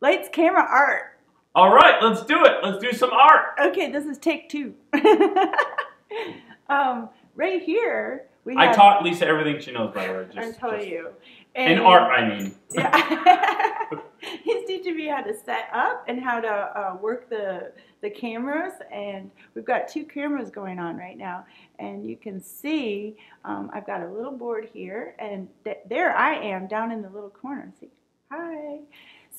Lights, camera, art. All right, let's do it. Let's do some art. Okay, this is take two. um, right here, we I have. taught Lisa everything she knows, by the way. Just, tell just- you. In And- art, I mean. Yeah. He's teaching me how to set up and how to uh, work the the cameras, and we've got two cameras going on right now. And you can see um, I've got a little board here, and th- there I am down in the little corner. See, hi.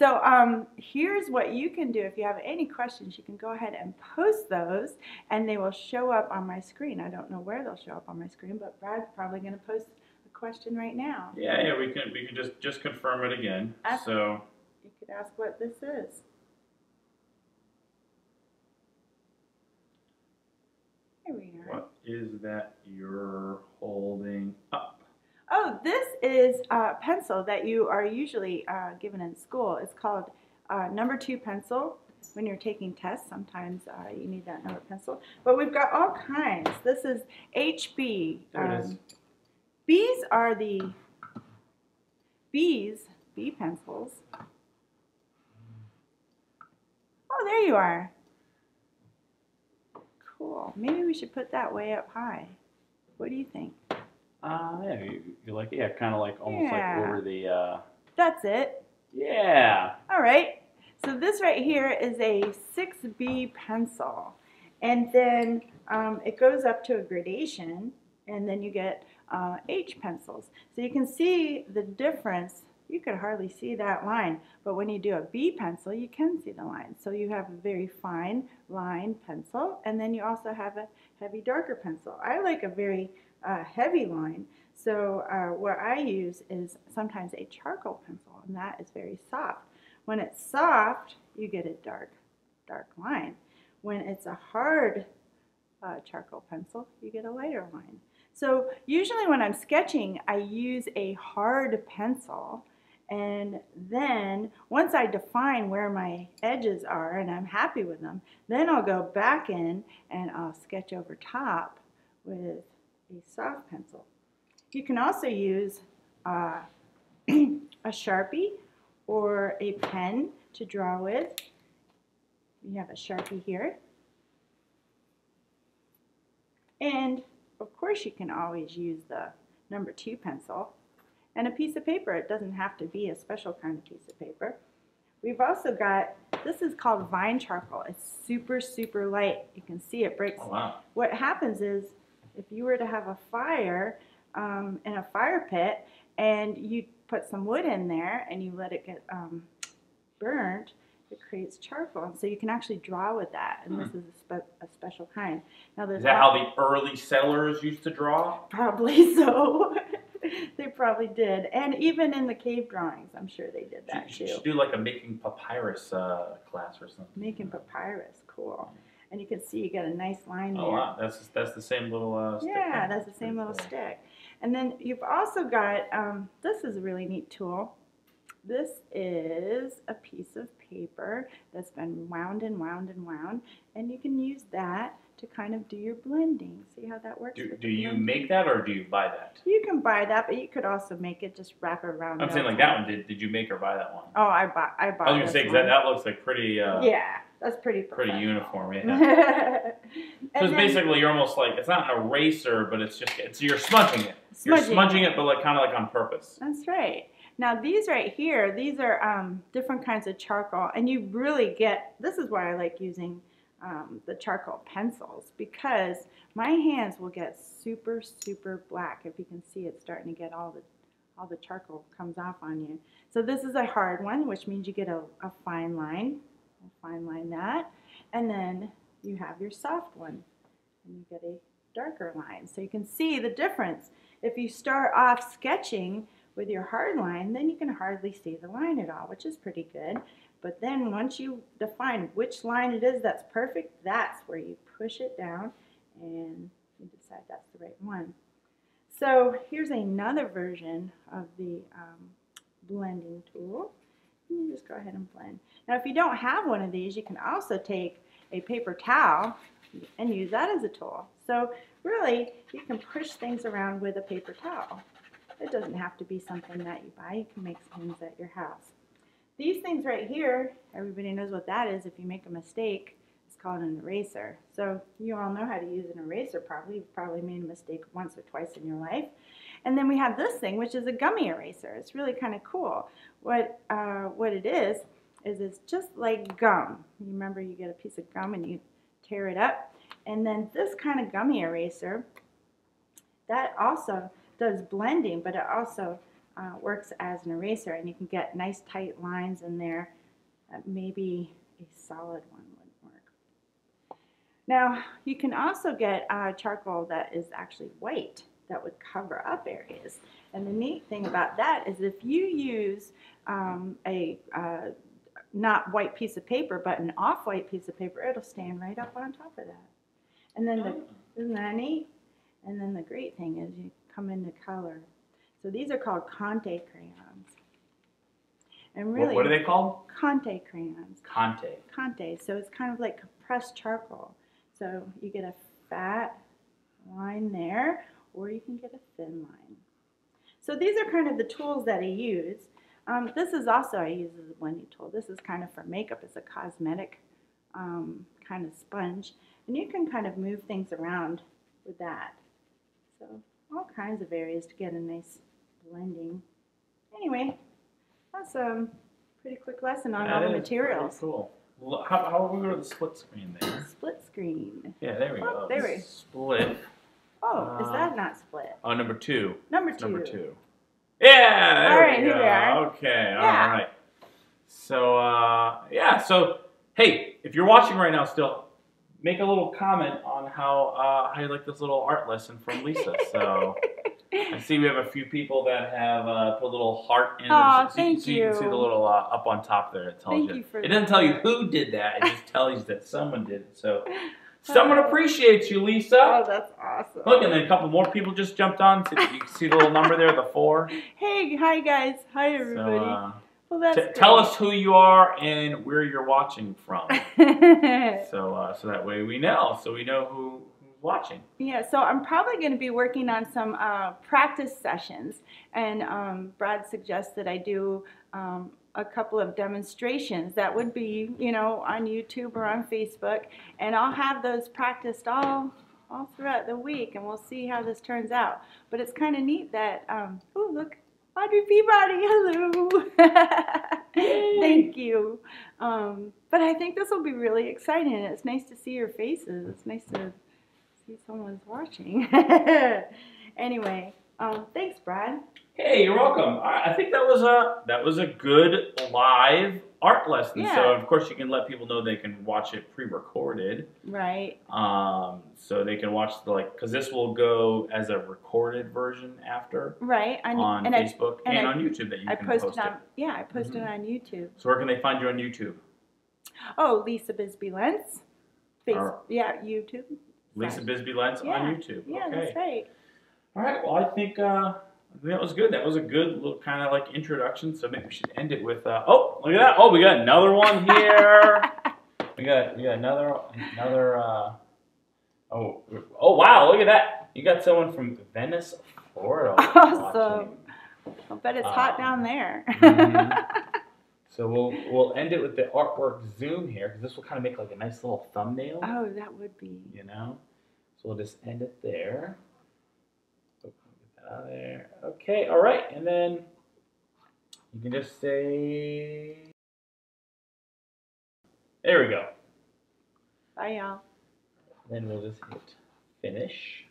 So um, here's what you can do if you have any questions. You can go ahead and post those, and they will show up on my screen. I don't know where they'll show up on my screen, but Brad's probably going to post a question right now. Yeah, yeah, we can we can just just confirm it again. Ask- So You could ask what this is. Here we are. what is that you're holding up? Oh, this is a pencil that you are usually uh, given in school. It's called uh, number two pencil. When you're taking tests, sometimes uh, you need that number pencil. But we've got all kinds. This is HB. There it is. B's are the B's, B pencils. Oh, there you are. Cool. Maybe we should put that way up high. What do you think? Uh, yeah, you, you like yeah, kind of like almost Yeah. like over the uh, That's it. yeah. All right. So this right here is a 6B pencil. And then um, it goes up to a gradation, and then you get uh, H pencils. So you can see the difference. You could hardly see that line, but when you do a B pencil, you can see the line. So you have a very fine line pencil, and then you also have a heavy darker pencil. I like a very uh, heavy line, so uh, what I use is sometimes a charcoal pencil, and that is very soft. When it's soft, you get a dark, dark line. When it's a hard uh, charcoal pencil, you get a lighter line. So usually when I'm sketching, I use a hard pencil and then once I define where my edges are and I'm happy with them, then I'll go back in and I'll sketch over top with a soft pencil. You can also use uh, a Sharpie or a pen to draw with. You have a Sharpie here. And of course you can always use the number two pencil and a piece of paper. It doesn't have to be a special kind of piece of paper. We've also got, this is called vine charcoal. It's super, super light. You can see it breaks. Oh wow. What happens is if you were to have a fire um, in a fire pit and you put some wood in there and you let it get um, burnt, it creates charcoal. And so you can actually draw with that. And this is a, spe- a special kind. Now there's Is that how the early settlers used to draw? Probably so. they probably did. And even in the cave drawings, I'm sure they did that You too. should do like a making papyrus uh, class or something. Making papyrus, cool. And you can see you get a nice line there. Oh wow, that's that's the same little uh, stick. Yeah, that's the same little cool. stick. And then you've also got, um, this is a really neat tool. This is a piece of paper that's been wound and wound and wound, and you can use that to kind of do your blending. See how that works? Do, do you blending? make that or do you buy that? You can buy that, but you could also make it, just wrap it around. I'm saying like that one. Did, did you make or buy that one? Oh, I bought. I bought. I was gonna this say that, that looks like pretty uh, yeah, that's pretty. pretty uniform. Yeah. So it's then basically you're almost like it's not an eraser, but it's just it's you're smudging it. You're smudging smudging it, but like kind of like on purpose. That's right. Now these right here, these are um, different kinds of charcoal, and you really get. This is why I like using um, the charcoal pencils because my hands will get super super black. If you can see, it's starting to get all the all the charcoal comes off on you. So this is a hard one, which means you get a, a fine line. Fine line that, and then you have your soft one, and you get a darker line. So you can see the difference. If you start off sketching with your hard line, then you can hardly see the line at all, which is pretty good. But then once you define which line it is that's perfect, that's where you push it down and you decide that's the right one. So here's another version of the um, blending tool. You just go ahead and blend. Now if you don't have one of these, you can also take a paper towel and use that as a tool. So really, you can push things around with a paper towel. It doesn't have to be something that you buy. You can make things at your house. these things right here, everybody knows what that is. If you make a mistake, it's called an eraser. So you all know how to use an eraser probably. You've probably made a mistake once or twice in your life. And then we have this thing, which is a gummy eraser. It's really kind of cool. What, uh, what it is, is it's just like gum. You remember you get a piece of gum and you tear it up. And then this kind of gummy eraser, that also does blending, but it also uh, works as an eraser. And you can get nice tight lines in there. Uh, maybe a solid one would work. Now, you can also get uh, charcoal that is actually white that would cover up areas. And the neat thing about that is if you use um, a uh, not white piece of paper, but an off-white piece of paper, it'll stand right up on top of that. And then the, oh. isn't that neat? And then the great thing is you come into color. So these are called Conte crayons. And really, what are they called? Conte crayons. Conte. Conte. So it's kind of like compressed charcoal. So you get a fat line there, or you can get a thin line. So these are kind of the tools that I use. Um, this is also I use as a blending tool. This is kind of for makeup. It's a cosmetic um, kind of sponge, and you can kind of move things around with that. So all kinds of areas to get a nice blending. Anyway, that's a pretty quick lesson on all the materials. Cool. Well, How, how are we going to the split screen there? Split screen. Yeah, there we Oh, go. there we- Split. Oh, is Uh, that not split? Oh, number two. Number two. number two. Yeah. There All right, here we are. Okay. Yeah. All right. So uh, yeah. So hey, if you're watching right now, still make a little comment on how uh, how you like this little art lesson from Lisa. So I see we have a few people that have uh, put a little heart in. Aw, so, thank so you can see the little uh, up on top there. It tells Thank you. you for it doesn't tell you who did that. It just tells you that someone did it. So someone appreciates you, Lisa. Oh, that's awesome. Look, and then a couple more people just jumped on. So you can see the little number there, the four. Hey, hi guys. Hi So everybody. uh, well, that's t- tell us who you are and where you're watching from. so uh, so that way we know. So we know who, who's watching. yeah, so I'm probably going to be working on some uh, practice sessions, and um, Brad that I do um, a couple of demonstrations that would be, you know, on YouTube or on Facebook, and I'll have those practiced all all throughout the week, and we'll see how this turns out. But it's kind of neat that, um, oh look, Audrey Peabody, hello, thank you. Um, but I think this will be really exciting. It's nice to see your faces. It's nice to see someone's watching. anyway, um, thanks, Brad. Hey, you're welcome. I I think that was a that was a good live art lesson. So of course you can let people know they can watch it pre-recorded. Right. Um, so they can watch the like because this will go as a recorded version after Right. I, on and I, Facebook and and, I- on YouTube that you I can posted post on it. yeah, I posted Mhm. on YouTube. So where can they find you on YouTube? Oh, Lisa Bisbee Lentz. Face, Alright. yeah, YouTube. Lisa. Bisbee Lentz Yeah. on YouTube. Yeah, okay. that's right. All right. Well, I think uh, I think that was good. That was a good little kind of like introduction. So maybe we should end it with. Uh, oh, look at that! Oh, we got another one here. we got we got another another. Uh, oh oh wow! Look at that! You got someone from Venice, Florida. Awesome. I bet it's hot Um, down there. mhm. So we'll we'll end it with the artwork zoom here because this will kind of make like a nice little thumbnail. oh, that would be. you know. So we'll just end it there. Get that out of there. Okay, all right, and then you can just say. There we go. Bye, y'all. Then we'll just hit finish.